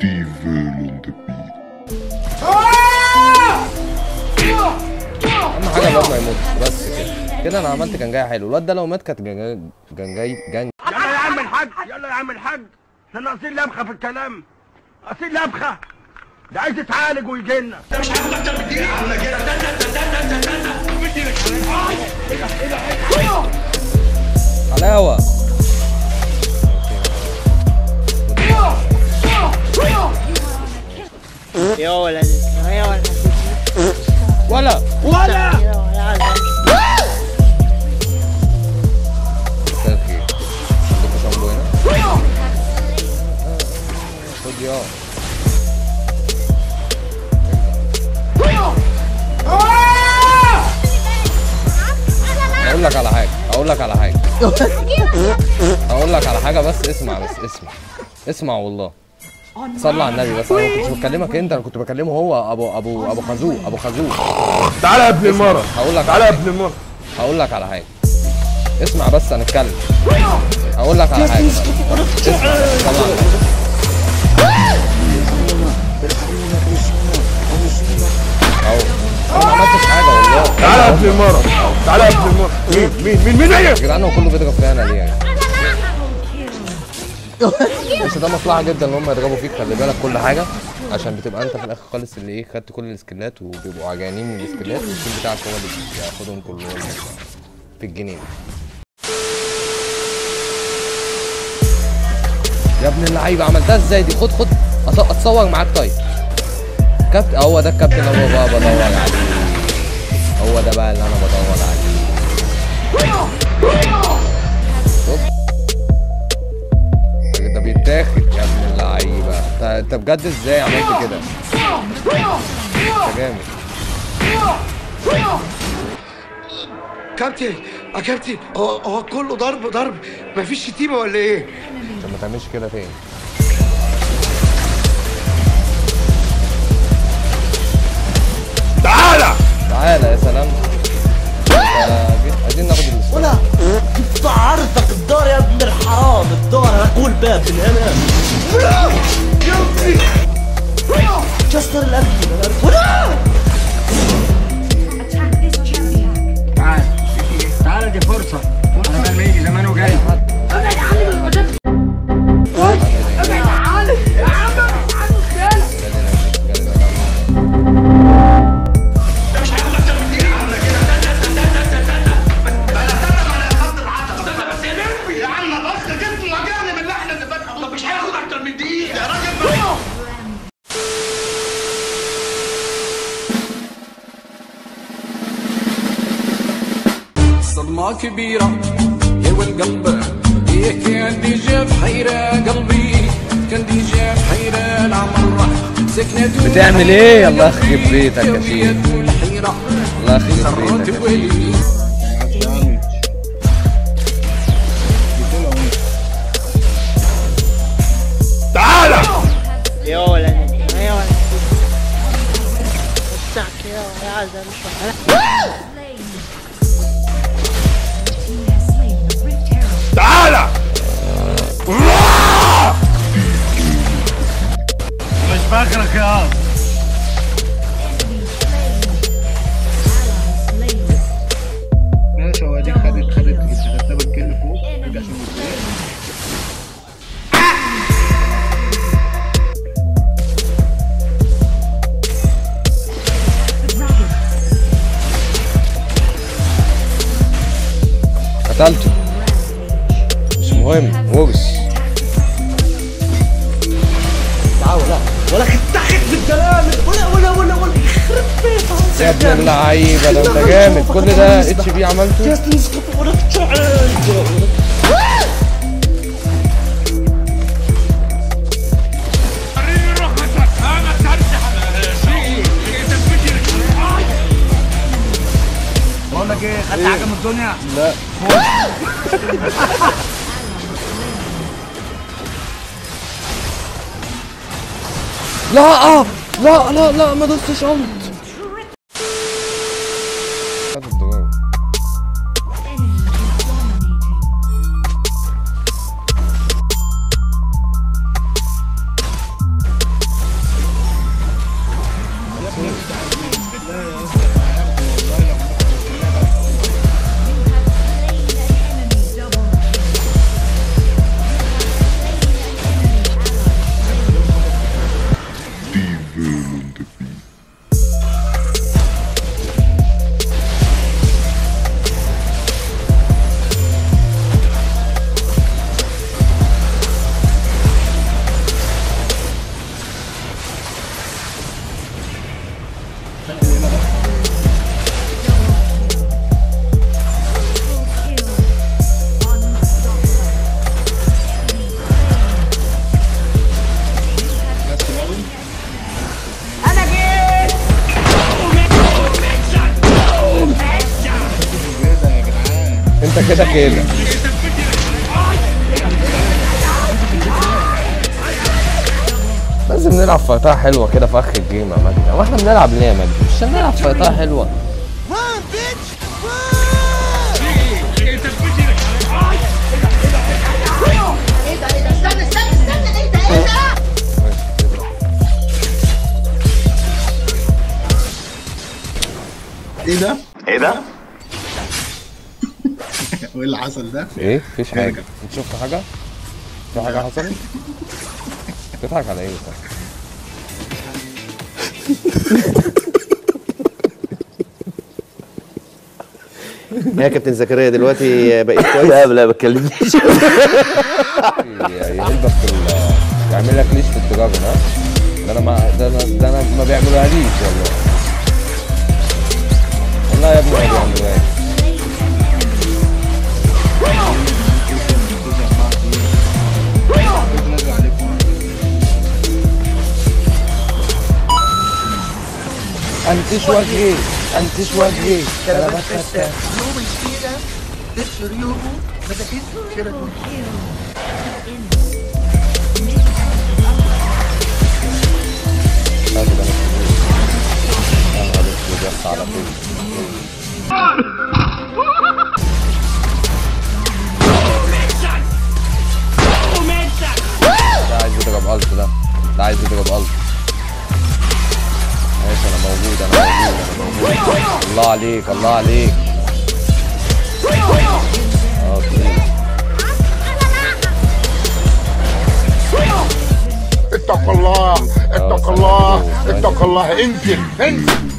Devil on the beat. اهم حاجة الواد ما يموتش بس كده كده أنا عملت جنجايه حلو الواد ده لو مات كانت جنجايه جنجايه جنج يلا يا عم الحاج يلا يا عم الحاج إحنا ناقصين لبخه في الكلام ناقصين لبخه ده عايز يتعالج ويجي لنا حلاوه يا ولد يا ولد ولا ولا يا ولد مساء الخير عندكم شامبو هنا خد يا أقول لك على حاجة أقول لك على حاجة. أقول لك على حاجة بس اسمع بس اسمع. اسمع والله. صلى على النبي. بس أنا ما كنتش بكلمك أنت أنا كنت بكلمه هو أبو أبو أبو خازوق أبو خازوق تعالى يا ابن المرة. هقول لك تعالى يا ابن المرة. هقول لك على حاجة. اسمع بس هنتكلم. هقول لك على حاجة. اسمع. صلى على النبي. أهو. أنا ما عملتش حاجة والله. تعالى يا ابن المرة. تعالى يا ابن المرة. مين؟ مين؟ مين؟ مين هي؟ يا جدعان هو كله بيضرب فيا أنا ليه يعني؟ بس ده مصلحة جدا إن هم يضربوا فيك خلي بالك كل حاجة عشان بتبقى أنت في الآخر خالص اللي إيه خدت كل السكيلات وبيبقوا عجانين من السكيلات والتيم بتاعك هو اللي بياخدهم كلهم في الجنين يا ابن اللعيبة عملتها إزاي دي؟ خد خد أتصور معاك طيب. كابتن هو ده الكابتن اللي بقى بدور عليه. هو ده بقى اللي أنا بدور عليه. بيتاخد يا ابن اللعيبه انت انت بجد إزاي عملت كده انت جامد كابتن يا كابتن هو هو كله ضرب ضرب. مفيش شتيمة ولا إيه؟ انت ما تعملش كده تاني تعالى! تعالى يا سلام. عايزين ناخد السؤال ولا في عرضك الدار يا ابن الحرام الدار هقول باب من هنا. كسر الأرض كبيرة. يا والقلب هي كان دي جاب حيرة قلبي. كان دي جاب حيرة العمر سكنت بتعمل إيه؟ الله يخرب بيتك يا شيخ. الله يخرب بيتك يا تعالى يا ولد يا ولد وسعك يا ولد. مش شوف slain. The dragon. قتلته مش مهم ورث ولا تاخد في الكلام ولا ولا ولا ولا يخرب بيتها يا ابن اللعيبة ده انت جامد. كل ده اتش بي عملته؟ جالس تسقط ولا بقول لك إيه خدت حاجة من الدنيا؟ لا. لا آه. لا لا لا ما دوستش الت كده كده لازم نلعب فايتها حلوة كده في آخر الجيم يا مجدي هو إحنا بنلعب ليه يا مجدي مش هنلعب فايتها حلوة. إيه ده إيه ده استنى استنى استنى إيه ده إيه ده إيه ده؟ إيه ده؟ وايه اللي حصل ده؟ إيه؟ مفيش حاجة. ارجع. أنت شفت حاجة؟ في حاجة حصلت؟ بتضحك على إيه؟ طيب. يا كابتن زكريا دلوقتي بقيت كويس؟ لا لا ما تكلمنيش يهلبك في يعمل لك ليش في الدراجون ها؟ ده أنا ما ده أنا ده أنا ما بيعملوها ليش والله. والله يا ابني ما بيعملوها And this one here. And this one here. You but عليك الله عليك. طيب. اتق الله اتق الله اتق الله انزل انزل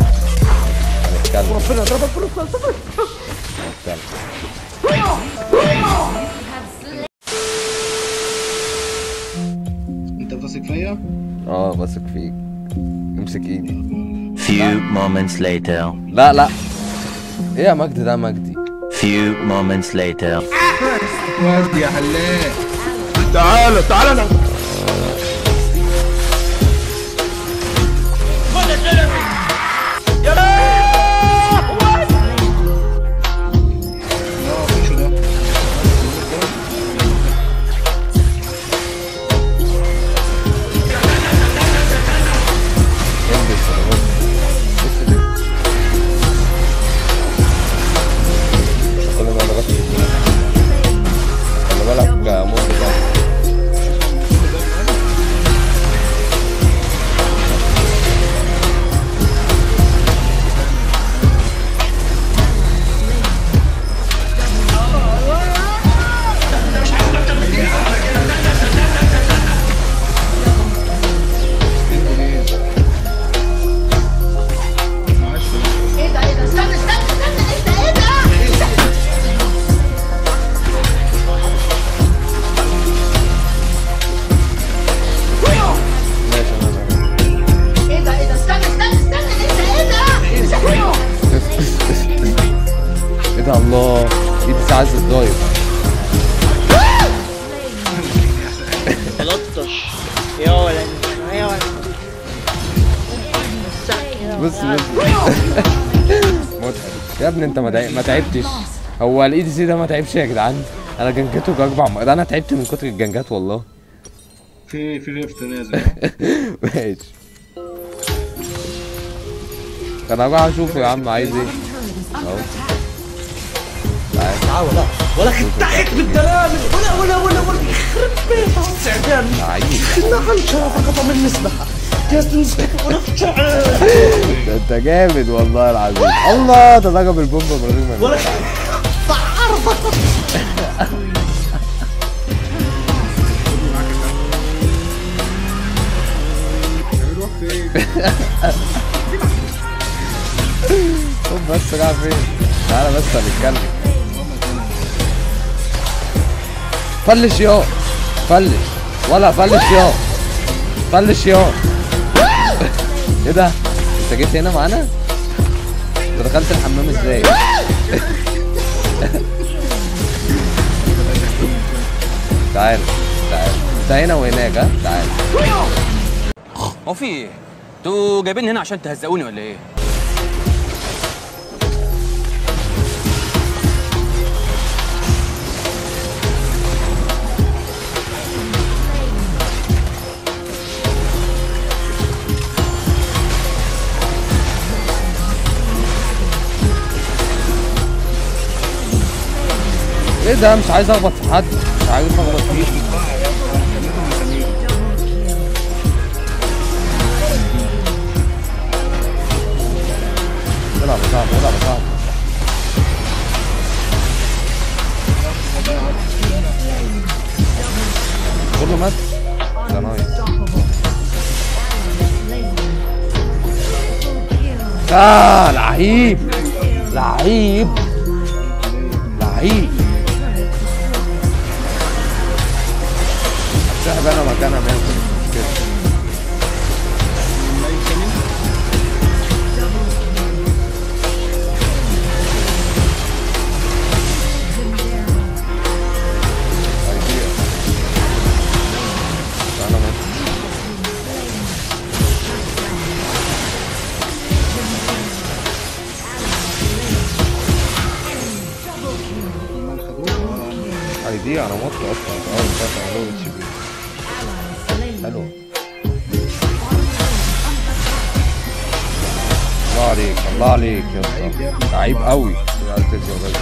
Enemy. هنتكلم ربنا يضربك بالرصاص هنتكلم انت بتثق فيا؟ آه بثق فيك امسك إيدي Few moments later. لا لا إيه يا مجدي ده مجدي Few moments later. ودي يا حلاق تعالى تعالى أنا مضحك يا ابني انت ما تعب- ما تعبتش. هو الاي دي سي ده ما تعبش يا جدعان؟ أنا جنجته أربع مرات ده أنا تعبت من كتر الجنجات والله. في في ريفت نازل. ماشي. أنا هروح اشوفه يا عم عايز إيه؟ اهو. تعال. ولا ولا خدتك بالدلال ولا ولا ولا ولا يخرب بيتها. السعدان عيب كنا غنشرة قطع من نسبها ده انت جامد والله العظيم. الله ده ضرب غير ما ولا؟ خد بس راح فين؟ تعالى بس هنتكلم فلش يا فلش. ولا فلش يا فلش يا إيه ده؟ انت جيت هنا معانا؟ انت دخلت الحمام إزاي؟ تعال تعال انت هنا وهناك ها؟ تعال هو في إيه؟ أنتوا جايبيني هنا عشان تهزقوني ولا إيه؟ إيه ده مش عايز اخبط في حد مش عايز اخبط فيه العب يا صاحبي العب يا صاحبي كله مات ده نايس آه لعيب لعيب لعيب اول ما كانت عملوه اتش بي حلو الله عليك الله عليك يا اسطى لعيب قوي. عايز تدي وغير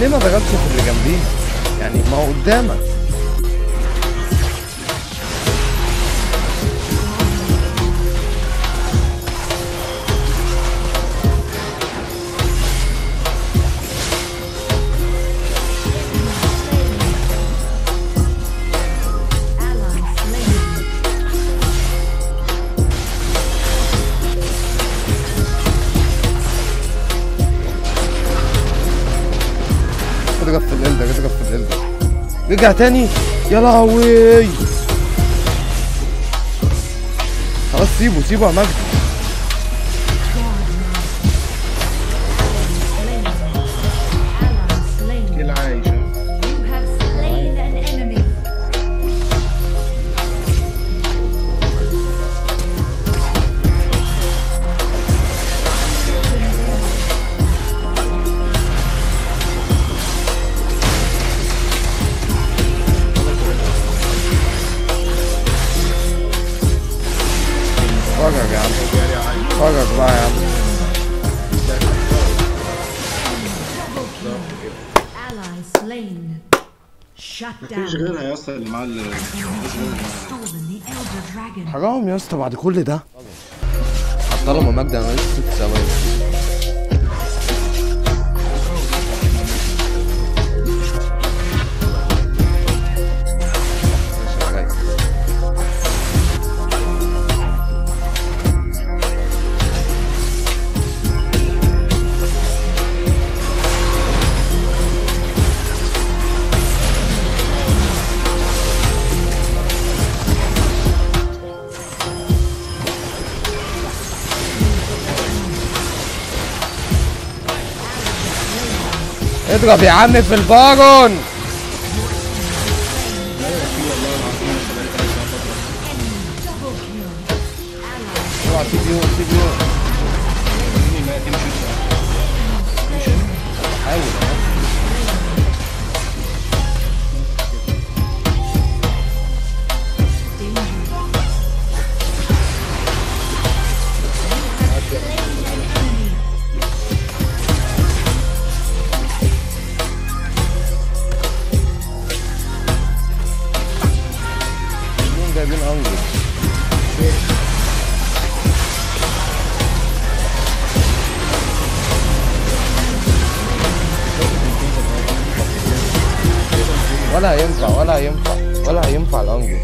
ليه ما ضغطش في اللي جنبيه يعني ما هو قدامك. رجع تاني؟ يا لهوي. خلاص سيبه سيبه يا مجدي اتفرج بقى يا عم مفيش down. غيرها يا اسطى اللي معاه ال-. حرام يا اسطى بعد كل ده طالما مجدي أنا لسه ست ثواني اضرب يا عم في البارون ولا هينفع ولا هينفع ولا هينفع الانجل